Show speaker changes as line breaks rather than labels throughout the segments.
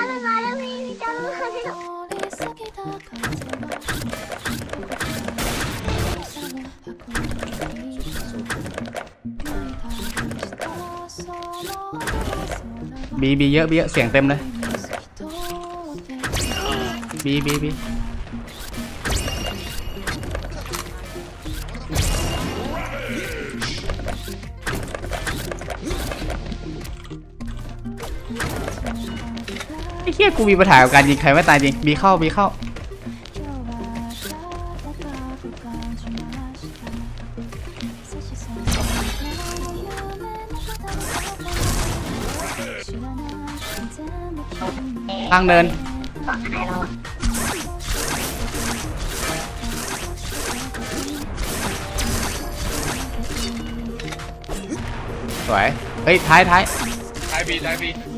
ามันมาแล้วพี่พี่จามันมาแล้ว
บีบีเยอะบีเยอะเสียงเต็มเลยบีบีบี อ้เหี้ยกูมีปัญหากับการยิงใครไม่ตายจริงบีเข้าบีเข้าตั้งเดินสวยเฮ้ยท้ายท้าย
ท้ายบีท้ายบี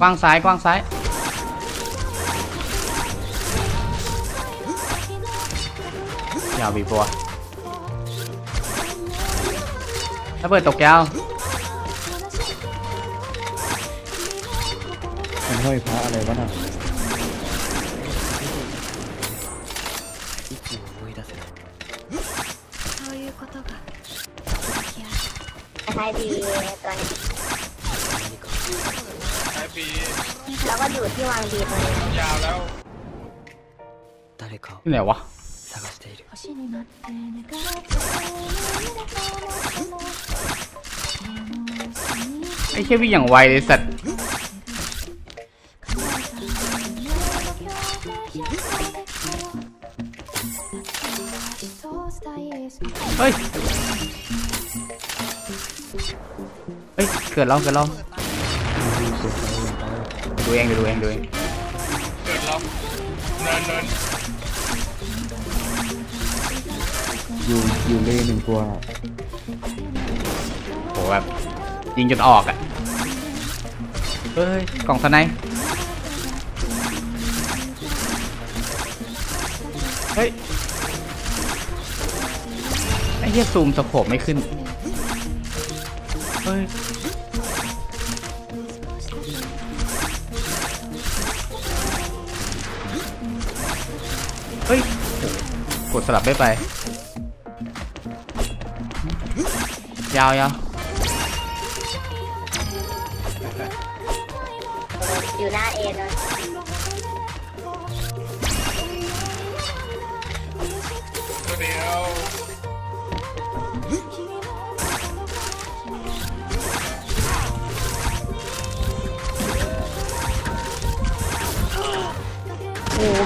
กว้างซ้ายกว้างซ้ายยาวบีบัวระเบิดตกยาว
มันห้อยพระอะไรวะน่ะ
ท้ายดีตัวนี้
ท้ายบี
แล้วก็อยู่ที่วางดีไป
ยาวแล้ว
นี่ไหนวะไอ้เชี่ยวิ่งอย่างไวเลยสัตว์เฮ้ย เฮ้ย เกิดเราเกิดเรา ดูเองดูเองดูเอง
เกิดล็อกเนินเนิน
อยู่อยู่เลหนึ่งตัว
โหแบบยิงจนออกอะเฮ้ยกล่องสไนป์เฮ้ยไอ้เหี้ยซูมสโคปไม่ขึ้นเฮ้ย เฮ้ย กดสลับไม่ไป ยาวยาว
อยู่หน้าเอเลย
ตัวเดียว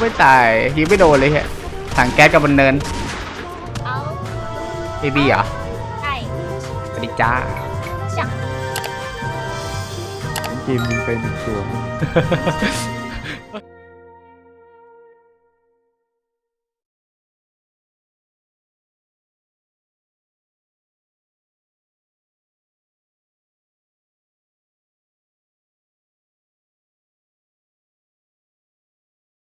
ไม่ตายยิงไม่โดนเลยฮะถังแก๊สกับบนเนิน
เอา
เบบี้เหรอ
ใช่
สวัสดีจ้า
จัก
เกมยิงไปหนึ่งตัว